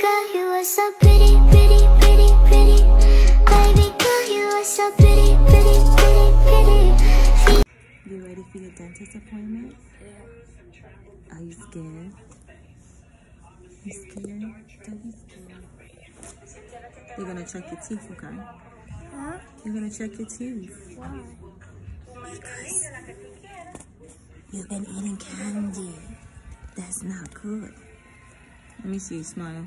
girl, you are so pretty, pretty, pretty, pretty. Baby girl, you are so pretty, pretty, pretty, pretty. You ready for your dentist appointment? Are you scared? You scared? Don't be scared. They're gonna check your teeth, okay? Huh? They're gonna check your teeth. Why? Because you've been eating candy. That's not good. Let me see you smile.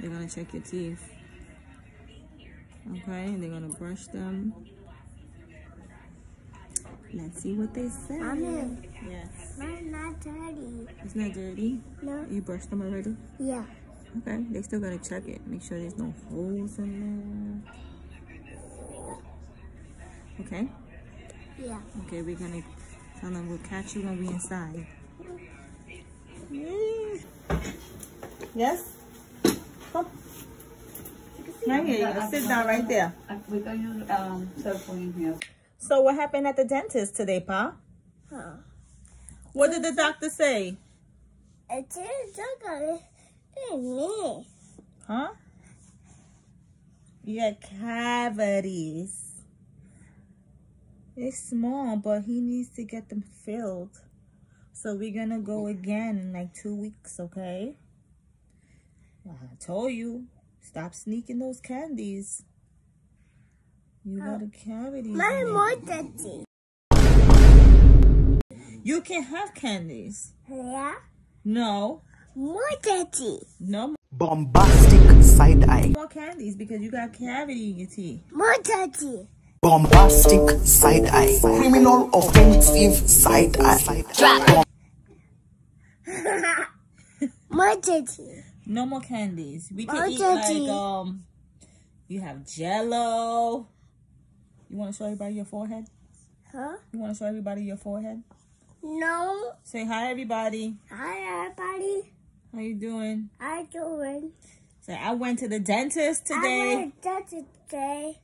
They're gonna check your teeth. Okay, they're gonna brush them. Let's see what they say. Mommy, Yes. mine's not dirty. It's not dirty. No? You brushed them already? Yeah. Okay, they still gotta check it. Make sure there's no holes in there. Okay? Yeah. Okay, we're gonna tell them we'll catch you when we're inside. Mm. Yes? Come. Right here, you sit down right there. We can use um cell here. So what happened at the dentist today, Pa? Huh. What did the doctor say? It is okay. It's me. Huh? You got cavities. It's small, but he needs to get them filled. So we're gonna go again in like two weeks, okay? I told you, stop sneaking those candies. You got a cavity. My more dirty. You can have candies. Yeah? No, More dirty. no more. Bombastic side eye. more candies because you got cavity in your teeth. More dirty. Bombastic side eye. Criminal offensive side eye. More dirty. No more candies. We can eat like um. You have Jello. You want to show everybody your forehead? Huh? You want to show everybody your forehead? No. Say hi, everybody. Hi, everybody. How you doing? How you doing? Say I went to the dentist today. I went to the dentist today.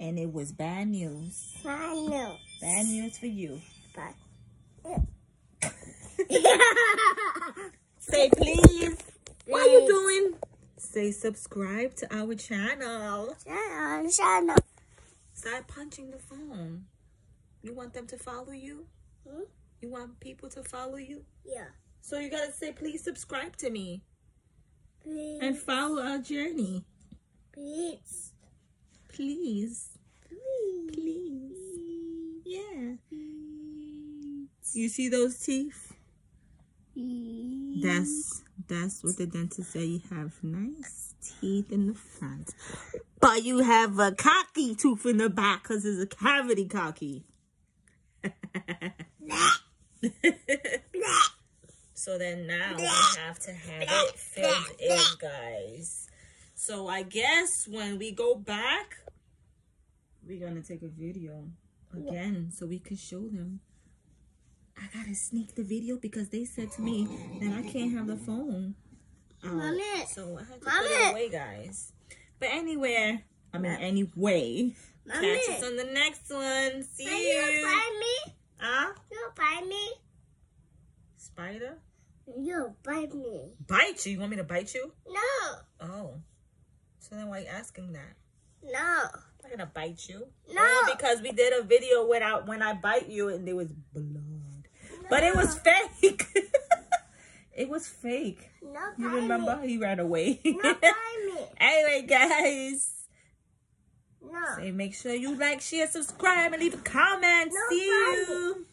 and it was bad news. I know. Bad news for you. But. Say please. What are you doing? Say subscribe to our channel. Shut up. Start punching the phone. You want them to follow you? Hmm? You want people to follow you? Yeah. So you gotta say, please subscribe to me Please. and follow our journey. Please. Please. Please. Please. Yeah. Please. You see those teeth? That's that's what the dentist said. You have nice teeth in the front, but you have a cocky tooth in the back because it's a cavity cocky. so then now we have to have it filled in, guys. So I guess when we go back, we're gonna take a video again so we could show them. I gotta sneak the video because they said to me that I can't have the phone. Mommy. Um, so I had to put it away, guys. But anywhere, I mean, anyway, Mommy. catch us on the next one. See Can you you. me? Huh? You buy me? Spider? You buy me. Bite you? You want me to bite you? No. Oh. So then why are you asking that? No. I'm not gonna bite you. No. Only because we did a video without when I bite you and there was blood. But it was fake. it was fake. No You remember? Me. He ran away. No buy me. anyway, guys. No. Say make sure you like, share, subscribe, and leave a comment. No See you.